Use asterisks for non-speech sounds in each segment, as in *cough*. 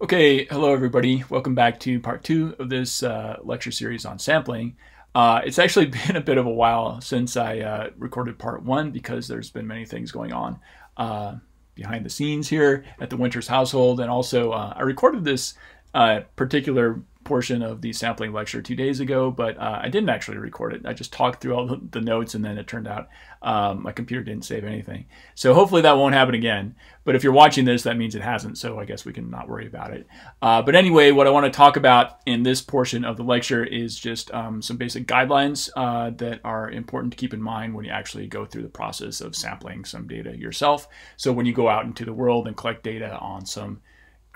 Okay, hello everybody. Welcome back to part two of this uh, lecture series on sampling. Uh, it's actually *laughs* been a bit of a while since I uh, recorded part one because there's been many things going on uh, behind the scenes here at the Winters household. And also, uh, I recorded this uh, particular portion of the sampling lecture two days ago, but uh, I didn't actually record it. I just talked through all the notes and then it turned out um, my computer didn't save anything. So hopefully that won't happen again. But if you're watching this, that means it hasn't. So I guess we can not worry about it. Uh, but anyway, what I want to talk about in this portion of the lecture is just um, some basic guidelines uh, that are important to keep in mind when you actually go through the process of sampling some data yourself. So when you go out into the world and collect data on some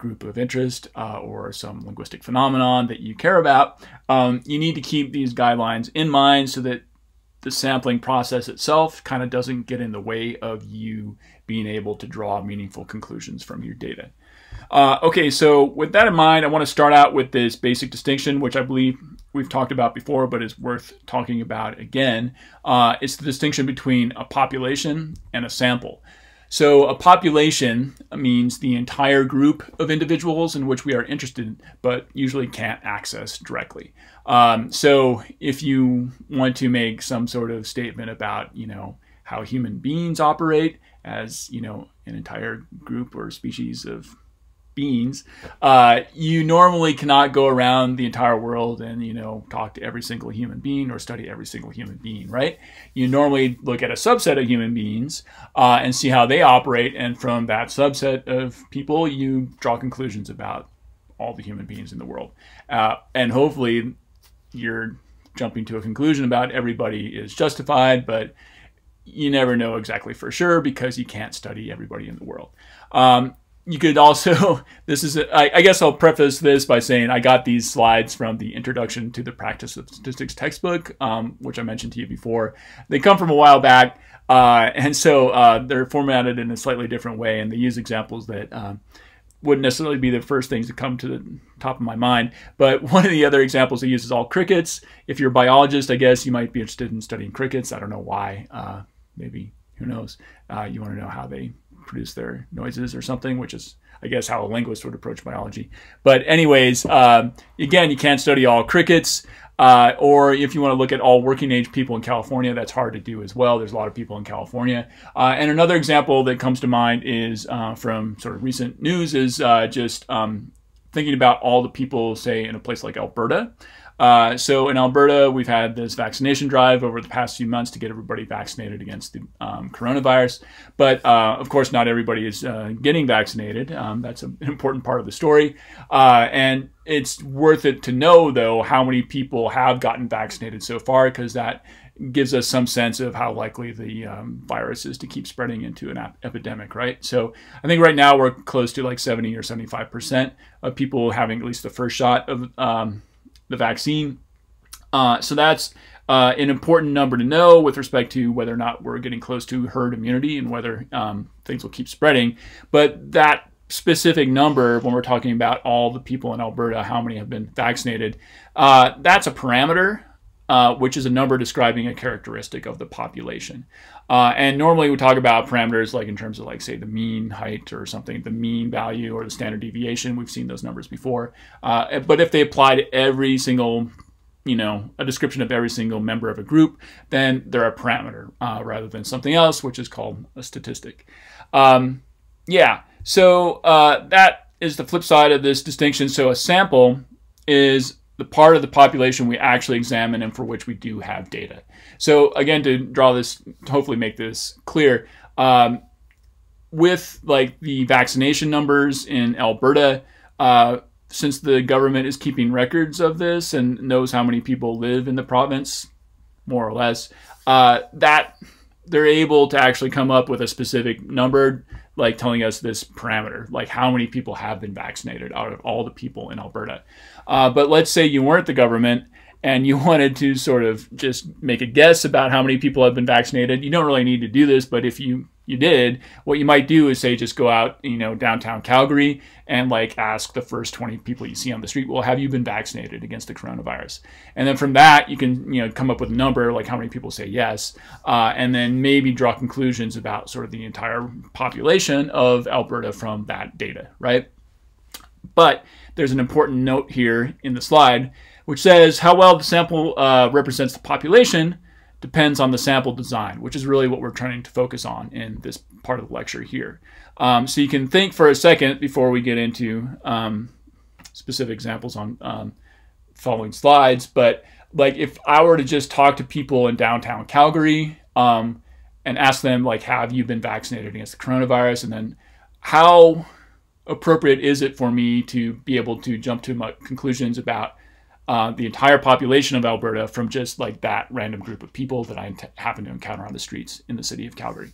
group of interest uh, or some linguistic phenomenon that you care about, um, you need to keep these guidelines in mind so that the sampling process itself kind of doesn't get in the way of you being able to draw meaningful conclusions from your data. Uh, okay, so with that in mind, I want to start out with this basic distinction, which I believe we've talked about before, but is worth talking about again. Uh, it's the distinction between a population and a sample. So a population means the entire group of individuals in which we are interested, but usually can't access directly. Um, so if you want to make some sort of statement about, you know, how human beings operate as, you know, an entire group or species of beings, uh, you normally cannot go around the entire world and you know talk to every single human being or study every single human being, right? You normally look at a subset of human beings uh, and see how they operate, and from that subset of people, you draw conclusions about all the human beings in the world, uh, and hopefully, you're jumping to a conclusion about everybody is justified, but you never know exactly for sure because you can't study everybody in the world. Um, you could also *laughs* this is I guess i'll preface this by saying i got these slides from the introduction to the practice of statistics textbook um, which i mentioned to you before they come from a while back uh, and so uh, they're formatted in a slightly different way and they use examples that um, wouldn't necessarily be the first things to come to the top of my mind. But *laughs* one of the other examples they use is all crickets. If you're a biologist, I guess you might be interested in studying crickets. I don't know why. Uh, maybe, who knows? Uh, you want to know how they produce their noises or something, which is, I guess, how a linguist would approach biology. But, anyways, um, again, you can't study all crickets. Uh, or if you want to look at all working age people in California, that's hard to do as well. There's a lot of people in California. Uh, and another example that comes to mind is uh, from sort of recent news is uh, just um, thinking about all the people, say, in a place like Alberta. Uh, so in Alberta, we've had this vaccination drive over the past few months to get everybody vaccinated against the um, coronavirus. But uh, of course, not everybody is uh, getting vaccinated. Um, that's an important part of the story. Uh, and it's worth it to know, though, how many people have gotten vaccinated so far, because that gives us some sense of how likely the um, virus is to keep spreading into an ap- epidemic, right? So I think right now we're close to like 70 or 75% of people having at least the first shot of um, the vaccine. Uh, so that's uh, an important number to know with respect to whether or not we're getting close to herd immunity and whether um, things will keep spreading. But that specific number, when we're talking about all the people in Alberta, how many have been vaccinated, uh, that's a parameter. Uh, which is a number describing a characteristic of the population. Uh, and normally we talk about parameters like in terms of like say the mean height or something, the mean value or the standard deviation. We've seen those numbers before. Uh, but if they apply to every single you know, a description of every single member of a group, then they're a parameter uh, rather than something else, which is called a statistic. Um, yeah, so uh, that is the flip side of this distinction. So a sample is the part of the population we actually examine and for which we do have data. So again, to draw this, hopefully make this clear, um, with like the vaccination numbers in Alberta, uh, since the government is keeping records of this and knows how many people live in the province, more or less, uh, that they're able to actually come up with a specific number, like telling us this parameter, like how many people have been vaccinated out of all the people in Alberta. Uh, but let's say you weren't the government and you *laughs* wanted to sort of just make a guess about how many people have been vaccinated. You don't really need to do this, but if you you did, what you might do is say just go out, you know, downtown Calgary and like ask the first 20 people you see on the street, well, have you been vaccinated against the coronavirus? And then from that, you can, you know, come up with a number, like how many people say yes, uh, and then maybe draw conclusions about sort of the entire population of Alberta from that data, right? But there's an important note here in the slide, which says how well the sample uh, represents the population depends on the sample design, which is really what we're trying to focus on in this part of the lecture here. Um, so you can think for a second before we get into um, specific examples on um, following slides, but like if I were to just talk to people in downtown Calgary um, and ask them like, have you been vaccinated against the coronavirus? And then how appropriate is it for me to be able to jump to my conclusions about uh, the entire population of Alberta from just like that random group of people that I happen to encounter on the streets in the city of Calgary.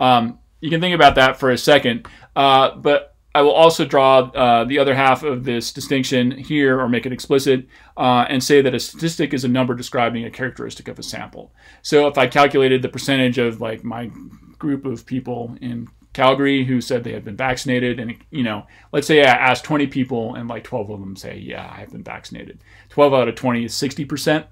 Um, you can think about that for a second, uh, but I will also draw uh, the other half of this distinction here or make it explicit uh, and say that a statistic is a number describing a characteristic of a sample. So if I calculated the percentage of like my group of people in Calgary who said they had been vaccinated. And, you know, let's say I asked 20 people and like 12 of them say, yeah, I have been vaccinated. 12 out of 20 is 60%.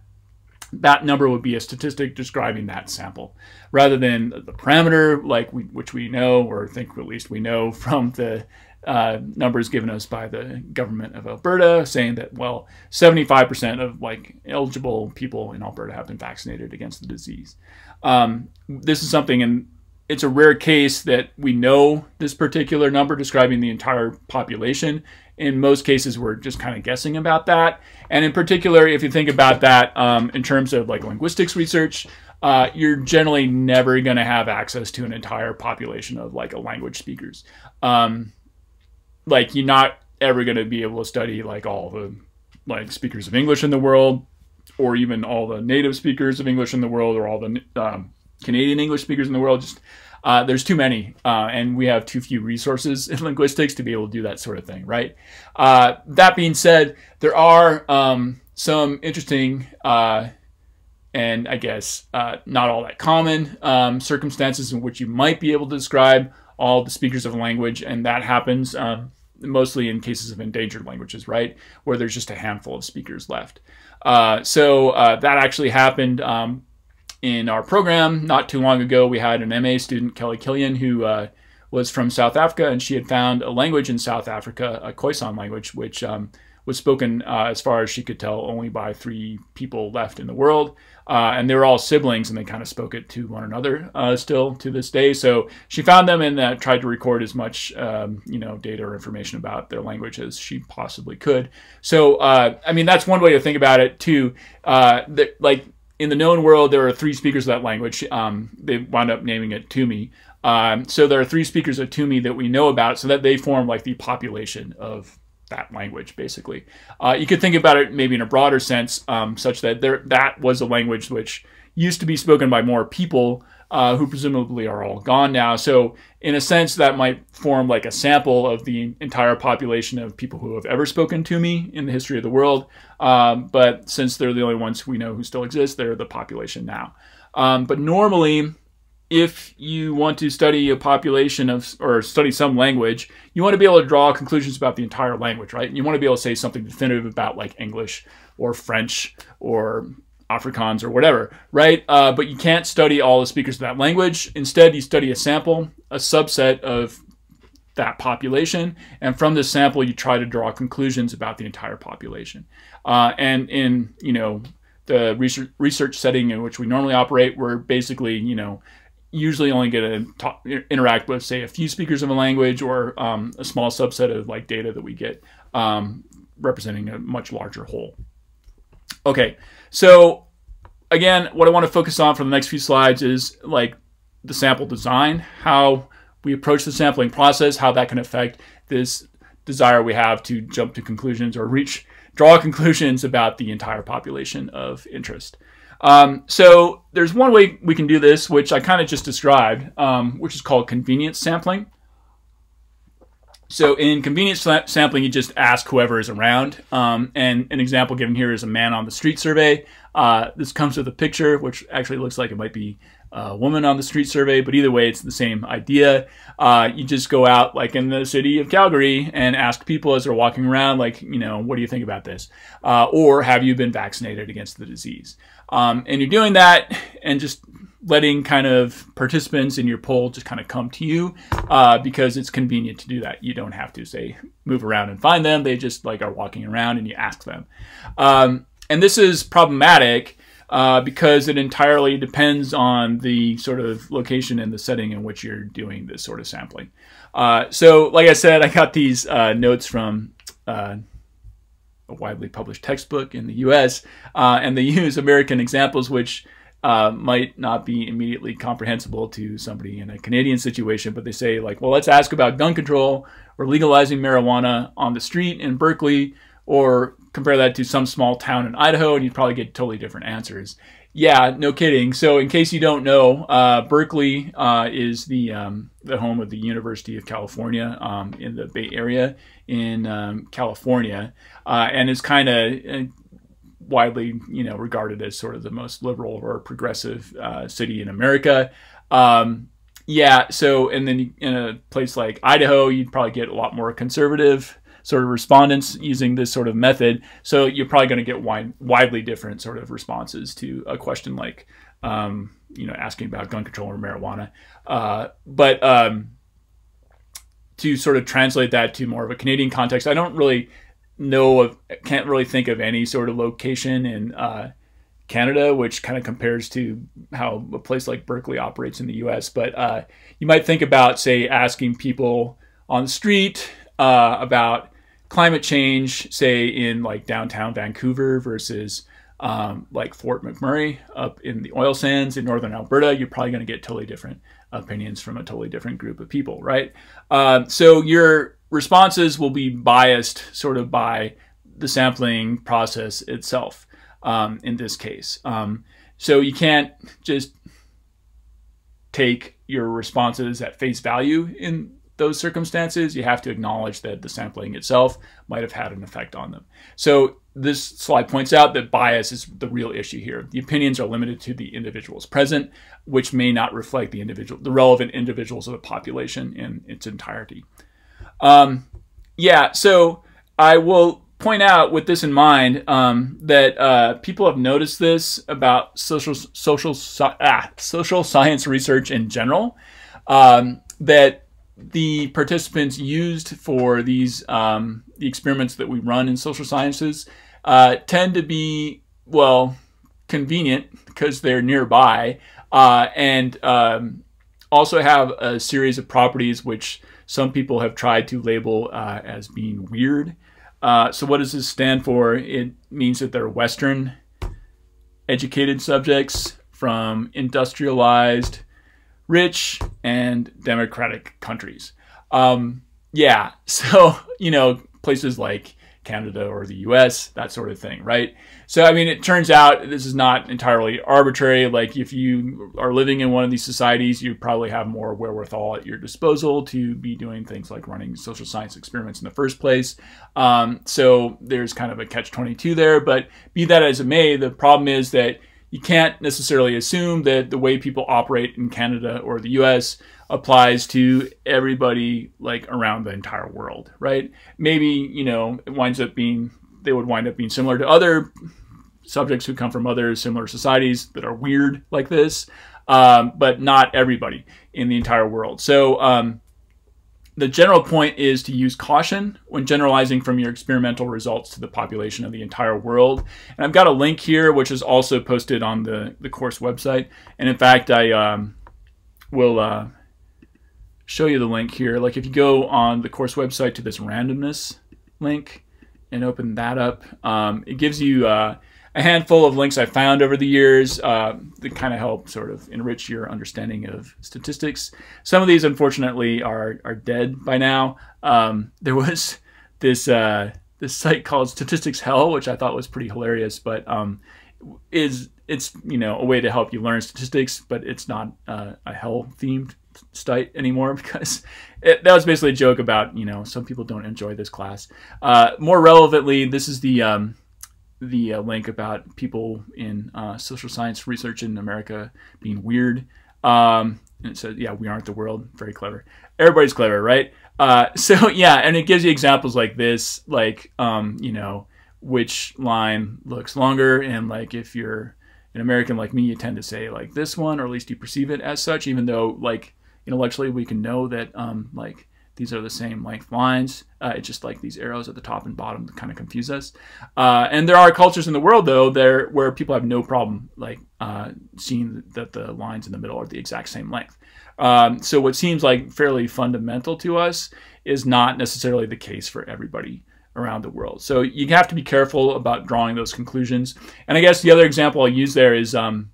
That number would be a statistic describing that sample rather than the parameter, like we, which we know, or think at least we know *laughs* from the uh, numbers given us by the government of Alberta, saying that well, 75% of like eligible people in Alberta have been vaccinated against the disease. Um, this is something, and it's a rare case that we know this particular number describing the entire population. In most cases, we're just kind of guessing about that. And in particular, if you think about that um, in terms of like linguistics research, uh, you're generally never going to have access to an entire population of like a language speakers. Um, like you're not ever going to be able to study like all the like speakers of English in the world, or even all the native speakers of English in the world, or all the um, Canadian English speakers in the world. Just uh, there's too many, uh, and we have too few resources *laughs* in linguistics to be able to do that sort of thing, right? Uh, that being said, there are um, some interesting uh, and I guess uh, not all that common um, circumstances in which you might be able to describe all the speakers of a language, and that happens um, mostly in cases of endangered languages, right, where there's just a handful of speakers left. Uh, so that actually happened um, in our program not too long ago. We had an MA student, Kelly Killian, who uh, was from South Africa, and she had found a language in South Africa, a Khoisan language, which um, was spoken, uh, as far as she could tell, only by three people left in the world. Uh, and they were all siblings, and they kind of spoke it to one another uh, still to this day. So she found them and uh, tried to record as much, um, you know, data or information about their language as she possibly could. So, uh, I mean, that's one way to think about it too. That, like in the known world, there are three speakers of that language. Um, they wound up naming it Tumi. Um, so there are three speakers of Tumi that we know about, so that they form like the population of that language, basically. Uh, you could think about it maybe in a broader sense, um, such that there that was a language which used to be spoken by more people uh, who presumably are all gone now. So, in a sense, that might form like a sample of the entire population of people who have ever spoken Tumi in the history of the world. Um, but since they're the only ones we know who still exist, they're the population now. Um, but normally, if you want to study a population of or study some language, you want to be able to draw conclusions about the entire language, right? You want to be able to say something definitive about like English or French or Afrikaans or whatever, right? Uh, but you can't study all the speakers of that language. Instead, you study a sample, a subset of that population, and from this sample, you try to draw conclusions about the entire population. Uh, and in you know the research research setting in which we normally operate, we're basically you know usually only going to talk, interact with say a few speakers of a language or um, a small subset of like data that we get um, representing a much larger whole. Okay, so again, what I want to focus on for the next few slides is like the sample design, how we approach the sampling process, how that can affect this desire we have to jump to conclusions or reach, draw conclusions about the entire population of interest. Um, so there's one way we can do this, which I kind of just described, um, which is called convenience sampling. So in convenience sampling, you just ask whoever is around. Um, and an example given here is a man on the street survey. Uh, this comes with a picture, which actually looks like it might be a woman on the street survey, but either way, it's the same idea. Uh, you just go out, like in the city of Calgary, and ask people as they're walking around, like, you know, what do you think about this? Uh, or have you been vaccinated against the disease? Um, and you're doing that and just letting kind of participants in your poll just kind of come to you uh, because it's convenient to do that. You don't have to say move around and find them. They just like are walking around and you ask them. Um, and this is problematic uh, because it entirely depends on the sort of location and the setting in which you're doing this sort of sampling. Uh, so, like I said, I got these uh, notes from uh, a widely published textbook in the U.S., uh, and they *laughs* use American examples, which uh, might not be immediately comprehensible to somebody in a Canadian situation, but they say, like, well, let's ask about gun control or legalizing marijuana on the street in Berkeley, or compare that to some small town in Idaho, and you'd probably get totally different answers. Yeah, no kidding. So, in case you don't know, uh, Berkeley uh, is the um, the home of the University of California um, in the Bay Area in um, California, uh, and is kind of uh, widely, you know, regarded as sort of the most liberal or progressive uh, city in America. Um, yeah, so and then in a place like Idaho, you'd probably get a lot more conservative sort of respondents using this sort of method. So you're probably going to get wide, widely different sort of responses to a question like, um, you know, asking about gun control or marijuana. Uh, but um, to sort of translate that to more of a Canadian context, I don't really know of, can't really think of any sort of location in uh, Canada, which kind of compares to how a place like Berkeley operates in the U.S. But uh, you might think about, say, asking people on the street uh, about climate change, say in like downtown Vancouver versus um, like Fort McMurray up in the oil sands in northern Alberta, you're probably going to get totally different opinions from a totally different group of people, right? Uh, so your responses will be biased sort of by the sampling process itself um, in this case. Um, so you can't just take your responses at face value in those circumstances. You have to acknowledge that the sampling itself might have had an effect on them. So this slide points out that bias is the real issue here. The opinions are limited to the individuals present, which may not reflect the individual, the relevant individuals of a population in its entirety. Um, yeah, so I will point out with this in mind um, that uh, people have noticed this about social social ah, social science research in general. Um, that the participants used for these um, the experiments that we run in social sciences uh, tend to be well convenient because they're nearby uh, and um, also have a series of properties which some people have tried to label uh, as being weird. Uh, so what does this stand for? It means that they're Western educated subjects from industrialized rich and democratic countries. Um, yeah, *laughs* so you know places like Canada or the US, that sort of thing, right? So, I mean, it turns out this is not entirely arbitrary. Like, if you are living in one of these societies, you probably have more wherewithal at your disposal to be doing things like running social science experiments in the first place. Um, so, there's kind of a catch 22 there. But be that as it may, the problem is that you can't necessarily assume that the way people operate in Canada or the US applies to everybody like around the entire world, right? Maybe, you know, it winds up being they would wind up being similar to other subjects who come from other similar societies that are weird like this, um, but not everybody in the entire world. So um, the general point is to use caution when generalizing from your experimental results to the population of the entire world. And I've got a link here, which is also posted on the, the course website. And in fact, I um, will uh, show you the link here. Like if you go on the course website to this randomness link and open that up, um, it gives you uh, a handful of links I found over the years uh, that kind of help sort of enrich your understanding of statistics. Some of these, unfortunately, are are dead by now. Um, there was *laughs* this uh, this site called Statistics Hell, which I thought was pretty hilarious, but um, is it's you know a way to help you learn statistics, but it's not uh, a hell themed site anymore *laughs* because it, that was basically a joke about you know some people don't enjoy this class. Uh, more relevantly, this is the um, the uh, link about people in uh, social science research in America being weird. Um, and it says, yeah, we aren't the world. Very clever. Everybody's clever, right? Uh, *laughs* so yeah, and it gives you examples like this, like um, you know, which line looks longer, and like if you're an American like me, you tend to say like this one, or at least you perceive it as such, even though like intellectually we can know that um, like these are the same length lines. Uh, it's just like these arrows at the top and bottom kind of confuse us. Uh, and there are cultures in the world though there where people have no problem like uh, seeing that the lines in the middle are the exact same length. Um, so what seems like fairly fundamental to us is not necessarily the case for everybody around the world. So you have to be careful about drawing those conclusions. And I guess the other example I'll use there is um,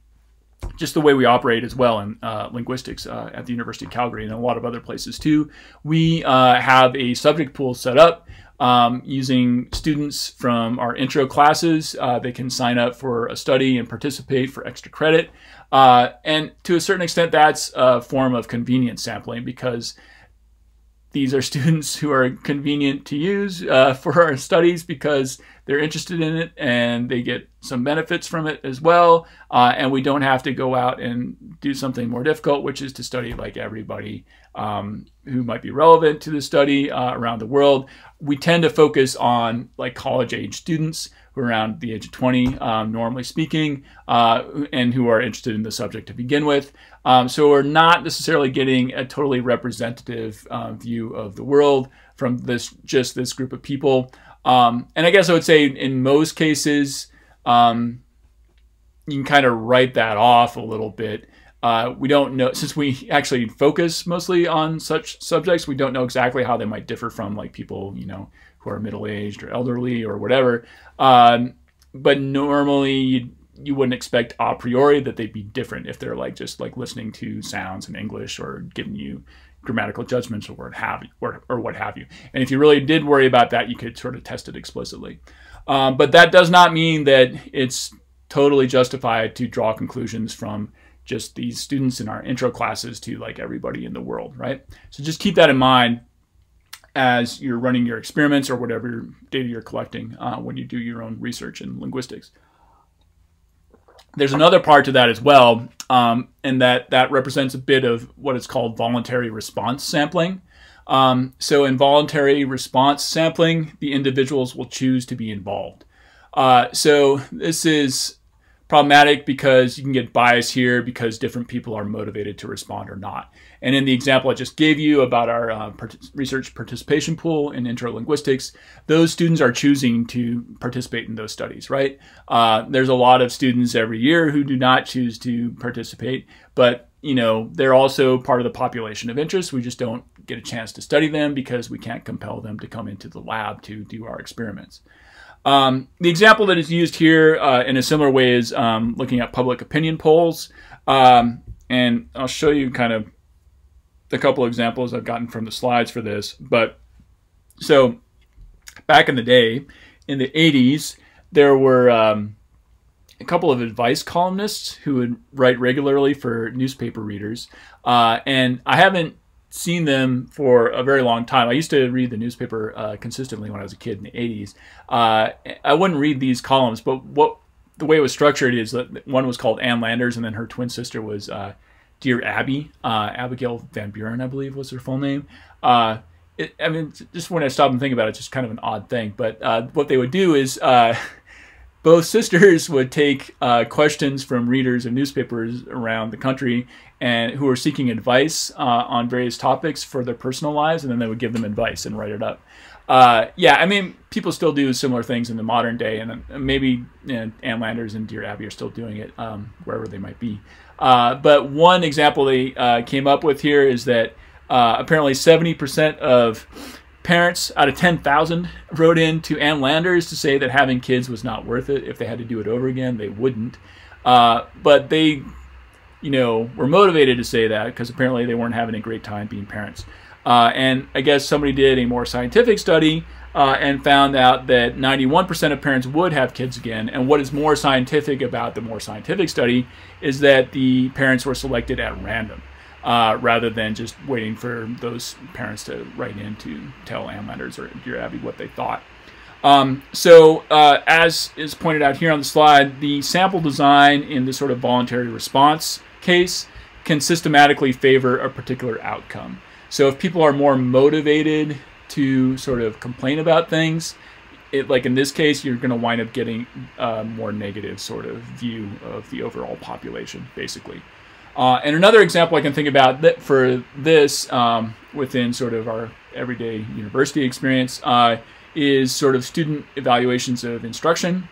just the way we operate as well in uh, linguistics uh, at the University of Calgary and a lot of other places too. We uh, have a subject pool set up um, using students from our intro classes. Uh, they can sign up for a study and participate for extra credit. Uh, and to a certain extent, that's a form of convenience sampling because these are *laughs* students who are convenient to use uh, for our studies because they're interested in it and they get some benefits from it as well. Uh, and we don't have to go out and do something more difficult, which is to study like everybody um, who might be relevant to the study uh, around the world. We tend to focus on like college age students who are around the age of 20, um, normally speaking, uh, and who are interested in the subject to begin with. Um, so we're not necessarily getting a totally representative uh, view of the world from this just this group of people. Um, and I guess I would say in most cases, um, you can kind of write that off a little bit. Uh, we don't know since we actually focus mostly on such subjects. We don't know exactly how they might differ from like people you know who are middle aged or elderly or whatever. Um, but normally you, you wouldn't expect a priori that they'd be different if they're like just like listening to sounds in English or giving you grammatical judgments or what have you, or, or what have you. And if you really did worry about that, you could sort of test it explicitly. Um, but that does not mean that it's totally justified to draw conclusions from just these students in our intro classes to like everybody in the world, right? So just keep that in mind as you're running your experiments or whatever data you're collecting uh, when you do your own research in linguistics. There's another part to that as well, um, and that that represents a bit of what is called voluntary response sampling. Um, so in voluntary response sampling, the individuals will choose to be involved. Uh, so this is problematic because you can get bias here because different people are motivated to respond or not. And in the example I just gave you about our uh, part research participation pool in intro linguistics, those students are choosing to participate in those studies, right? Uh, there's a lot of students every year who do not choose to participate, but you know they're also part of the population of interest. We just don't get a chance to study them because we can't compel them to come into the lab to do our experiments. Um, the example that is used here uh, in a similar way is um, looking at public opinion polls. Um, and I'll show you kind of the couple examples I've gotten from the slides for this. But so back in the day, in the 80s, there were um, a couple of advice columnists who would write regularly for newspaper readers. Uh, and I haven't seen them for a very long time. I used to read the newspaper uh, consistently when I was a kid in the 80s. Uh, I wouldn't read these columns, but what the way it was structured is that one was called Ann Landers, and then her twin sister was uh, Dear Abby. Uh, Abigail Van Buren, I believe, was her full name. Uh, it, I mean, just when I stop and think about it, it's just kind of an odd thing. But uh, what they would do is *laughs* both sisters would take uh, questions from readers of newspapers around the country and who were seeking advice uh, on various topics for their personal lives, and then they would give them advice and write it up. Uh, yeah, I mean, people still do similar things in the modern day, and maybe you know, Ann Landers and Dear Abby are still doing it um, wherever they might be. Uh, but one example they uh, came up with here is that uh, apparently 70% of parents out of 10,000 wrote in to Ann Landers to say that having kids was not worth it. If they had to do it over again, they wouldn't. Uh, but they, you know, were motivated to say that because apparently they weren't having a great time being parents. Uh, and I guess somebody did a more scientific study uh, and found out that 91% of parents would have kids again. And what is more scientific about the more scientific study is that the parents were selected at random uh, rather than just waiting for those parents to write in to tell Ann Landers or Dear Abby what they thought. Um, so, uh, as is pointed out here on the slide, the sample design in this sort of voluntary response case can systematically favor a particular outcome. So, if people are more motivated to sort of complain about things, it like in this case, you're going to wind up getting a more negative sort of view of the overall population, basically. Uh, and another example I can think about that for this um, within sort of our everyday university experience uh, is sort of student evaluations of instruction,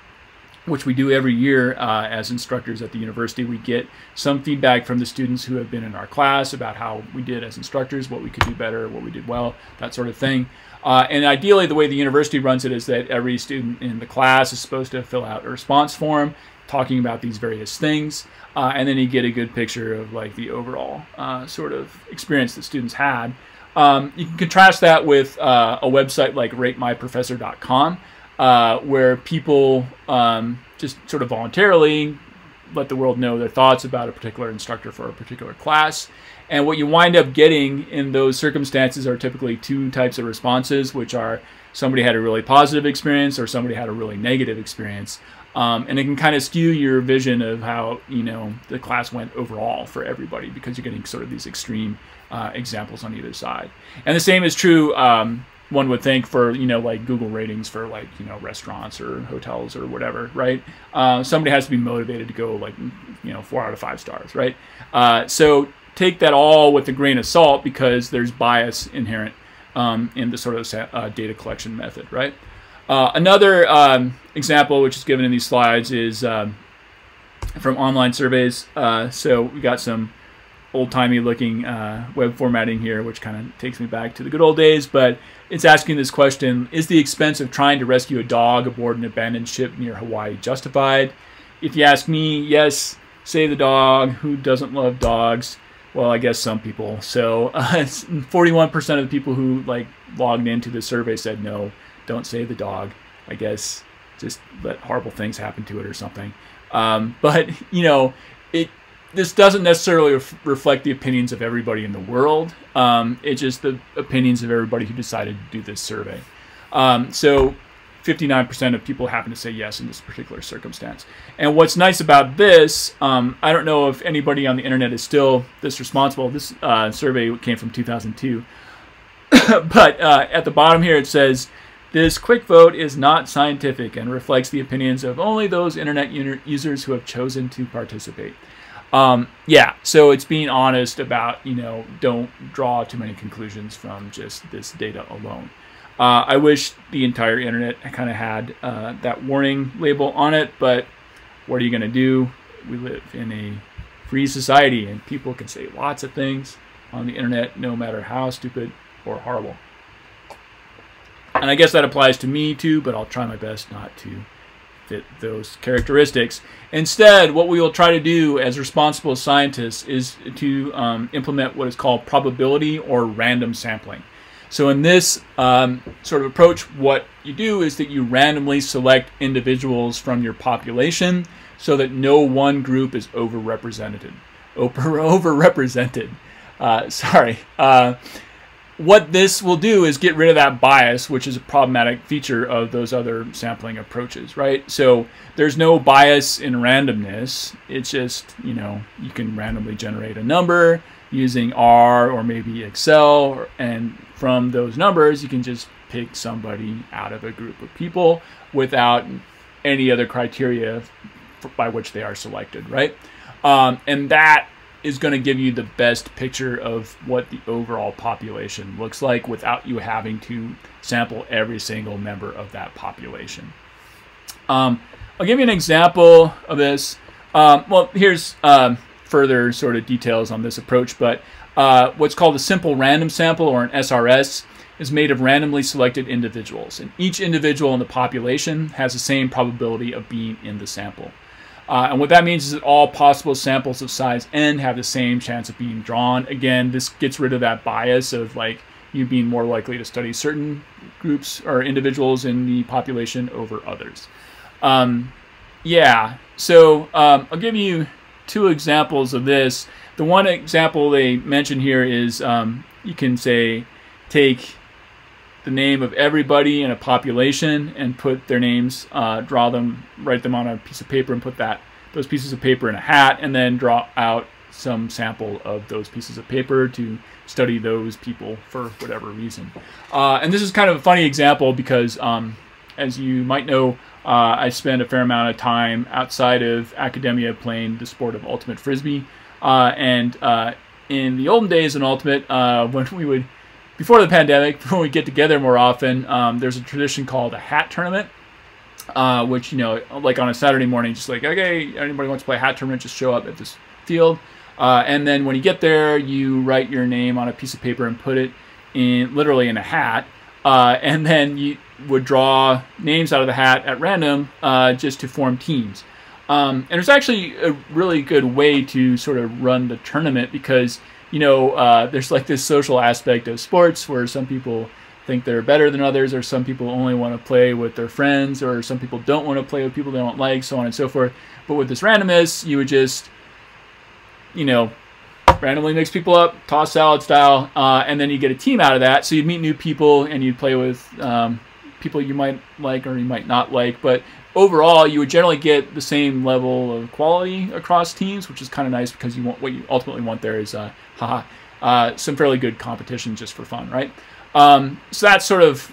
which we do every year uh, as instructors at the university. We get some feedback from the students who have been in our class about how we did as instructors, what we could do better, what we did well, that sort of thing. Uh, and ideally, the way the university runs it is that every student in the class is supposed to fill out a response form talking about these various things, uh, and then you get a good picture of like the overall uh, sort of experience that students had. Um, you can contrast that with uh, a website like RateMyProfessor.com, uh, where people um, just sort of voluntarily let the world know their thoughts about a particular instructor for a particular class. And what you wind up getting in those circumstances are typically two types of responses, which are somebody had a really positive experience or somebody had a really negative experience. Um, and it can kind of skew your vision of how you know the class went overall for everybody because you're getting sort of these extreme uh, examples on either side. And the same is true. Um, one would think for you know like Google ratings for like you know restaurants or hotels or whatever, right? Uh, somebody has to be motivated to go like you know four out of five stars, right? Uh, so take that all with a grain of salt because there's bias inherent um, in the sort of uh, data collection method, right? Uh, another um, example, which is given in these slides, is um, from online surveys. Uh, so we got some old-timey looking uh, web formatting here, which kind of takes me back to the good old days. But it's asking this question: Is the expense of trying to rescue a dog aboard an abandoned ship near Hawaii justified? If you ask me, yes. Save the dog. Who doesn't love dogs? Well, I guess some people. So, uh, 41% of the people who like logged into the survey said no don't save the dog. I guess just let horrible things happen to it or something. Um, but *laughs* you know, this doesn't necessarily ref- reflect the opinions of everybody in the world. Um, it's just the opinions of everybody who decided to do this survey. Um, so 59% of people happen to say yes in this particular circumstance. And what's nice about this, um, I don't know if anybody on the internet is still this responsible. This uh, survey came from 2002. *coughs* but uh, at the bottom here it says, this quick vote is not scientific and reflects the opinions of only those internet users who have chosen to participate. Um, yeah, so it's being honest about, you know, don't draw too many conclusions from just this data alone. Uh, I wish the entire internet kind of had uh, that warning label on it, but what are you going to do? We live in a free society and people can say lots of things on the internet, no matter how stupid or horrible. And I guess that applies to me too, but I'll try my best not to those characteristics. Instead, what we will try to do as responsible scientists is to um, implement what is called probability or random sampling. So, in this um, sort of approach, what you do is that you randomly select individuals from your population so that no one group is overrepresented. Over, *laughs* overrepresented. Uh, sorry. Uh, what this will do is get rid of that bias, which is a problematic feature of those other sampling approaches, right? So there's no bias in randomness. It's just, you know, you can randomly generate a number using R or maybe Excel, and from those numbers, you can just pick somebody out of a group of people without any other criteria by which they are selected, right? Um, and that is going to give you the best picture of what the overall population looks like without you having to sample every single member of that population. Um, I'll give you an example of this. Um, well, here's um, further sort of details on this approach, but uh, what's called a simple random sample or an SRS is made of randomly selected individuals, and each individual in the population has the same probability of being in the sample. Uh, and what that means is that all possible samples of size n have the same chance of being drawn. Again, this gets rid of that bias of like you being more likely to study certain groups or individuals in the population over others. Um, yeah, so um, I'll give you two examples of this. The one example they mention here is um, you can say take the name of everybody in a population and put their names, uh, draw them, write them on a piece of paper and put that those pieces of paper in a hat, and then draw out some sample of those pieces of paper to study those people for whatever reason. Uh, and this is kind of a funny example because um, as you might know, uh, I spend a fair amount of time outside of academia playing the sport of ultimate frisbee. Uh, and uh, in the olden days in ultimate, uh, *laughs* when we would, before the pandemic, *laughs* when we get together more often, um, there's a tradition called a hat tournament. Uh, which you know, like on a Saturday morning, just like okay, anybody wants to play a hat tournament, just show up at this field. Uh, and then when you get there, you write your name on a piece of paper and put it in literally in a hat. Uh, and then you would draw names out of the hat at random uh, just to form teams. Um, and it's actually a really good way to sort of run the tournament because you know uh, there's like this social aspect of sports where some people think they're better than others, or some people only want to play with their friends, or some people don't want to play with people they don't like, so on and so forth. But with this randomness, you would just, you know, randomly mix people up, toss salad style, uh, and then you get a team out of that. So you'd meet new people and you'd play with um, people you might like or you might not like. But overall, you would generally get the same level of quality across teams, which is kind of nice because you want what you ultimately want there is, uh, haha, uh, some fairly good competition just for fun, right? Um, so that's sort of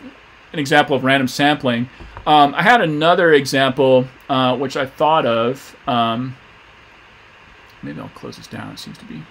an example of random sampling. Um, I had another example uh, which I thought of. Um, maybe I'll close this down. It seems to be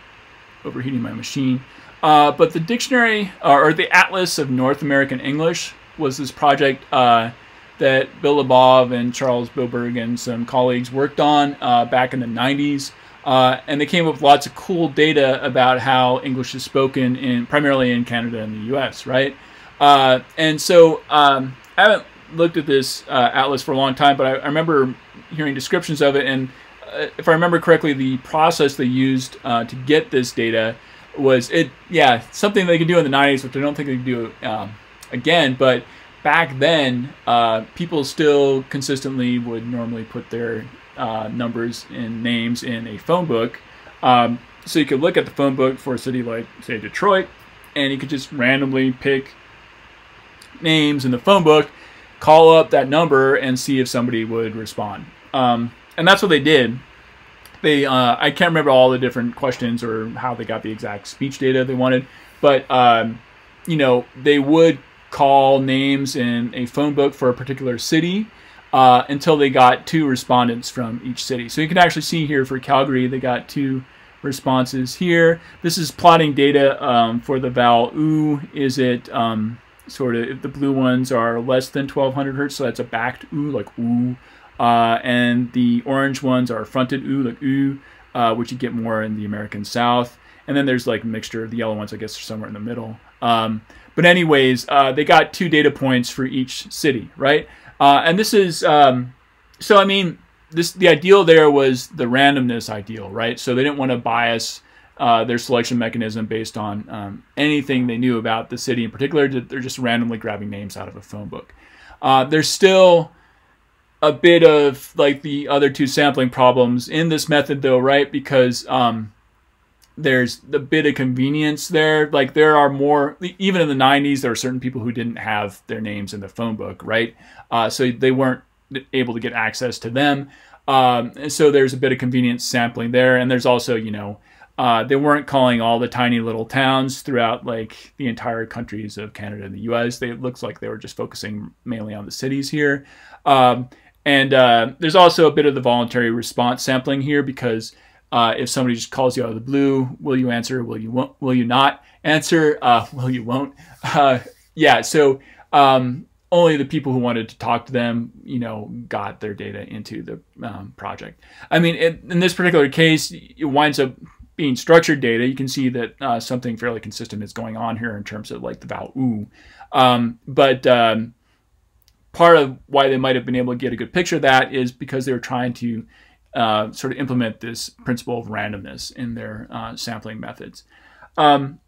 overheating my machine. Uh, but the dictionary, or, the Atlas of North American English, was this project uh, that Bill Labov and Charles Boberg and some colleagues worked on uh, back in the 90s. Uh, and they came up with lots of cool data about how English is spoken in primarily in Canada and the U.S. Right, uh, and so um, I haven't looked at this uh, atlas for a long time, but I, I remember hearing descriptions of it, and uh, if I remember correctly, the process they used uh, to get this data was it, yeah, something they could do in the 90s, which I don't think they could do um, again. But back then, uh, people still consistently would normally put their uh, numbers and names in a phone book. Um, so you could look at the phone book for a city like, say, Detroit, and you could just randomly pick names in the phone book, call up that number, and see if somebody would respond. Um, and that's what they did. They uh, I can't remember all the different questions or how they got the exact speech data they wanted, but um, you know they would call names in a phone book for a particular city uh, until they got two respondents from each city. So you can actually see here for Calgary they got two responses here. This is plotting data um, for the vowel oo. Is it um, sort of if the blue ones are less than 1200 hertz, so that's a backed oo, like oo. Uh, and the orange ones are fronted oo, like oo, uh, which you get more in the American South. And then there's like a mixture. Of the yellow ones, I guess, are somewhere in the middle. Um, but anyways, uh, they got two data points for each city, right? Uh, and this is um, so. I mean, this the ideal there was the randomness ideal, right? So they didn't want to bias uh, their selection mechanism based on um, anything they knew about the city in particular. They're just randomly grabbing names out of a phone book. Uh, there's still a bit of like the other two sampling problems in this method though, right? Because um, there's the bit of convenience there. Like there are more, even in the 90s, there are certain people who didn't have their names in the phone book, right? Uh, so they weren't able to get access to them. Um, and so there's a bit of convenience sampling there. And there's also, you know, uh, they weren't calling all the tiny little towns throughout like the entire countries of Canada and the U.S. They, it looks like they were just focusing mainly on the cities here. Um, and uh, there's also a bit of the voluntary response sampling here because uh, if somebody just calls you out of the blue, will you answer? Will you won't? Will you not answer? Uh, *laughs* will you won't? Uh, yeah. So um, only the people who wanted to talk to them, you know, got their data into the um, project. I mean, in this particular case, it winds up being structured data. You can see that uh, something fairly consistent is going on here in terms of like the vowel ooh. Um, but um, part of why they might have been able to get a good picture of that is because they were trying to uh, sort of implement this principle of randomness in their uh, sampling methods. Um,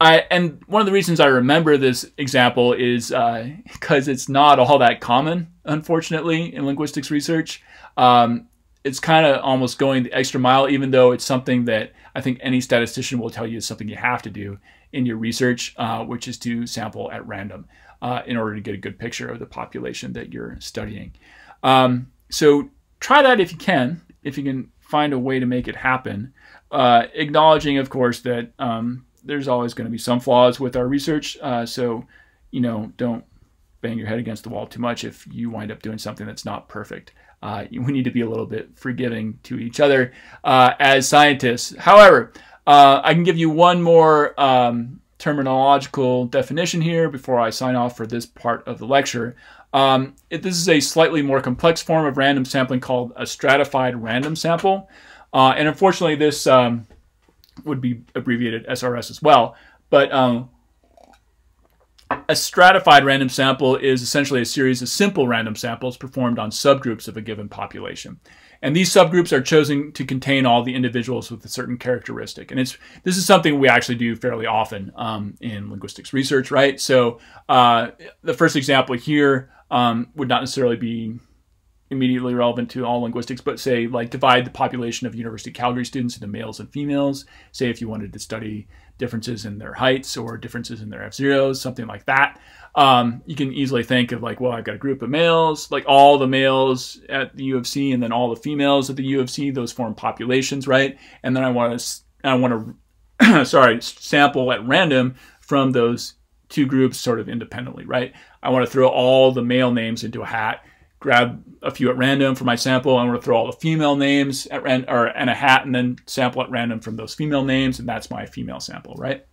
I, and one of the reasons I remember this example is because uh, *laughs* it's not all that common, unfortunately, in linguistics research. Um, it's kind of almost going the extra mile, even though it's something that I think any statistician will tell you is something you have to do in your research, uh, which is to sample at random uh, in order to get a good picture of the population that you're studying. Um, so try that if you can, if you can find a way to make it happen. Uh, acknowledging, of course, that um, there's always going to be some flaws with our research. Uh, so, you know, don't bang your head against the wall too much if you wind up doing something that's not perfect. Uh, *laughs* we need to be a little bit forgiving to each other uh, as scientists. However, uh, I can give you one more um, terminological definition here before I sign off for this part of the lecture. Um, it, this is a slightly more complex form of random sampling called a stratified random sample. Uh, and unfortunately, this um, would be abbreviated SRS as well. But um, a stratified random sample is essentially a series of simple random samples performed on subgroups of a given population. And these subgroups are chosen to contain all the individuals with a certain characteristic. And it's this is something we actually do fairly often um, in linguistics research, right? So uh, the first example here um, would not necessarily be immediately relevant to all linguistics, but say like divide the population of University of Calgary students into males and females. Say if you wanted to study differences in their heights or differences in their F zeros, something like that. Um, you can easily think of like, well, I've got a group of males, like all the males at the U of C, and then all the females at the U of C. Those form populations, right? And then I want to, I want *clears throat* to, sorry, sample at random from those two groups, sort of independently, right? I want to throw all the male names into a hat grab a few at random for my sample. I want to throw all the female names at ran- or and a hat and then sample at random from those female names, and that's my female sample, right?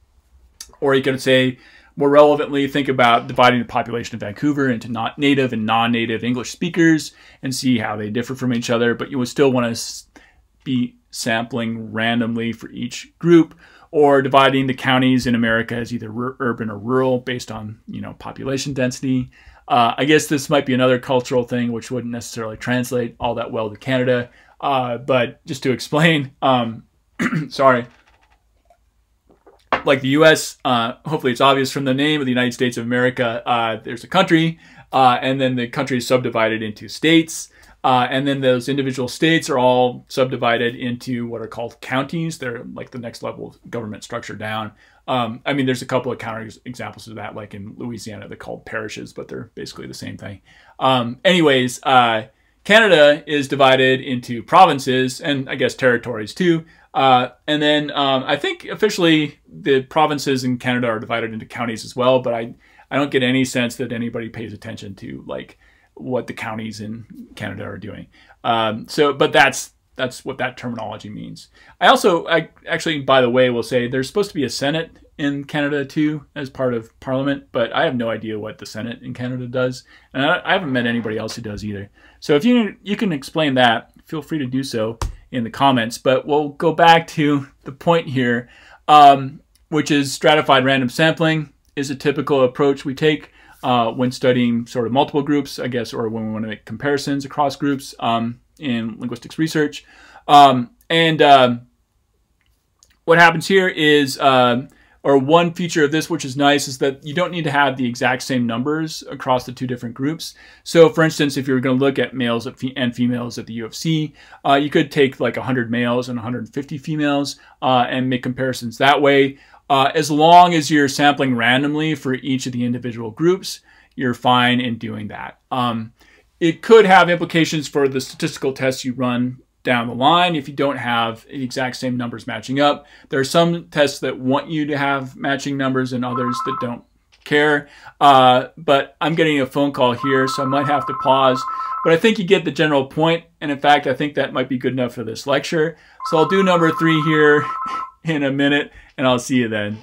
Or you could say more relevantly, think about dividing the population of Vancouver into not native and non-native English speakers and see how they differ from each other. But you would still want to be sampling randomly for each group or dividing the counties in America as either urban or rural based on you know population density. Uh, I guess this might be another cultural thing which wouldn't necessarily translate all that well to Canada. Uh, but just to explain, um, *clears throat* sorry, like the U.S., uh, hopefully it's obvious from the name of the United States of America. Uh, there's a country, uh, and then the country is subdivided into states. Uh, and then those individual states are all subdivided into what are called counties. They're like the next level of government structure down. Um, I mean, there's a couple of counter examples of that, like in Louisiana, they're called parishes, but they're basically the same thing. Um, anyways, uh, Canada is divided into provinces and I guess territories too. Uh, and then um, I think officially the provinces in Canada are divided into counties as well, but I, I don't get any sense that anybody pays attention to like what the counties in Canada are doing. Um, so, but that's that's what that terminology means. I also, I actually, by the way, will say there's supposed to be a Senate in Canada too as part of Parliament, but I have no idea what the Senate in Canada does, and I, I haven't met anybody else who does either. So if you you can explain that, feel free to do so in the comments. But we'll go back to the point here, um, which is stratified random sampling is a typical approach we take uh, when studying sort of multiple groups, I guess, or when we want to make comparisons across groups. Um, in linguistics research. Um, and uh, what happens here is, uh, or one feature of this which is nice, is that you don't need to have the exact same numbers across the two different groups. So, for instance, if you're going to look at males and females at the U of C, uh, you could take like 100 males and 150 females uh, and make comparisons that way. Uh, as long as you're sampling randomly for each of the individual groups, you're fine in doing that. Um, it could have implications for the statistical tests you run down the line if you don't have the exact same numbers matching up. There are some tests that want you to have matching numbers and others that don't care. Uh, but I'm getting a phone call here, so I might have to pause. But I think you get the general point, and in fact, I think that might be good enough for this lecture. So I'll do number three here *laughs* in a minute, and I'll see you then.